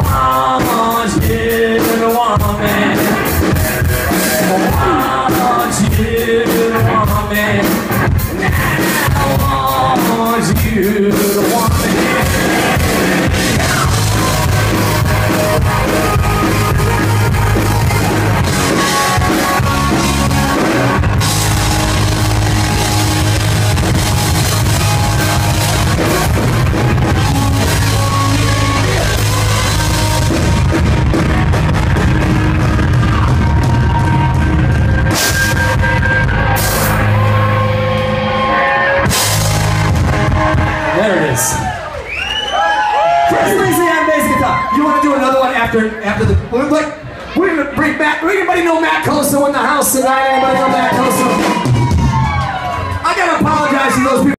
i wanted woman, wanted now want you woman. After after the we're like we're gonna bring back. Anybody know Matt Costa in the house tonight? Anybody know Matt Costa? I gotta apologize to those people.